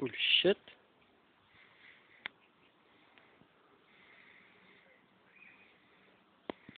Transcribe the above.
Holy shit.